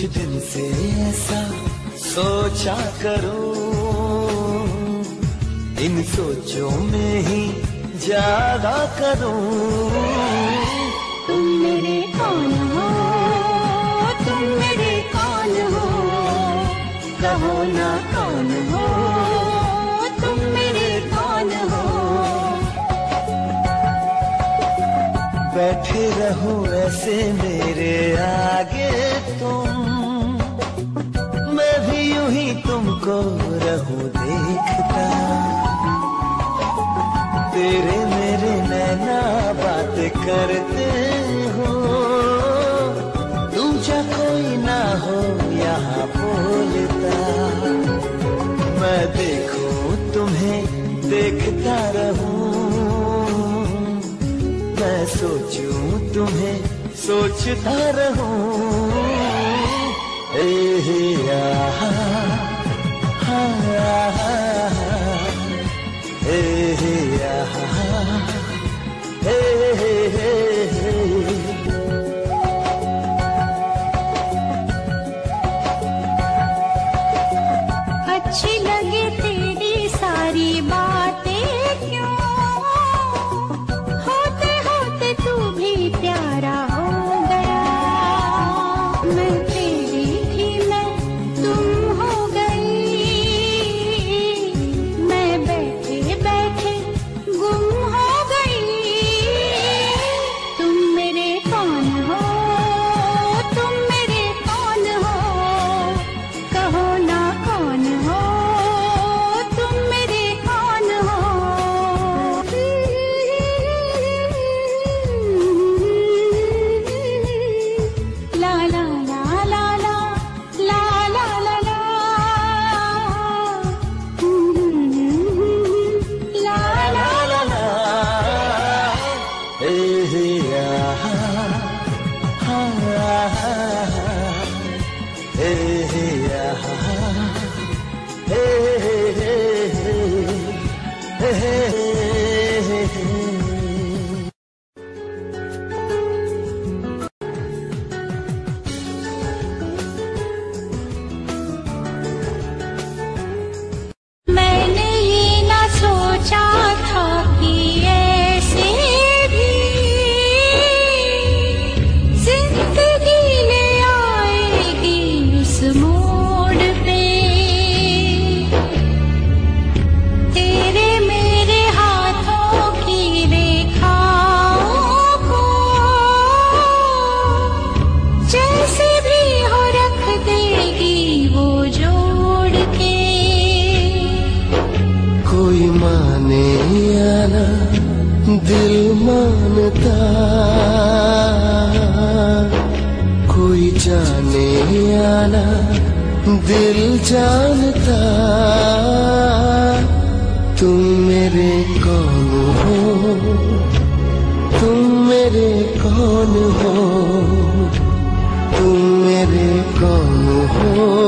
कुछ दिन से ऐसा सोचा करूँ। इन सोचों में ही ज़्यादा करूँ। तुम मेरे कौन हो? तुम मेरे कौन हो? कहो ना कौन हो? तुम मेरे कौन हो? बैठे रहो ऐसे मेरे आगे तुम। तुमको रहूँ देखता। तेरे मेरे नैना बात करते हो। दूजा कोई ना हो यहाँ बोलता। मैं देखूँ तुम्हें देखता रहूँ। मैं सोचूं तुम्हें सोचता रहूँ। ए आहा, अच्छी लगे तेरी सारी बातें। नहीं आना दिल मानता। कोई जाने आना दिल जानता। तुम मेरे कौन हो? तुम मेरे कौन हो? तुम मेरे कौन हो?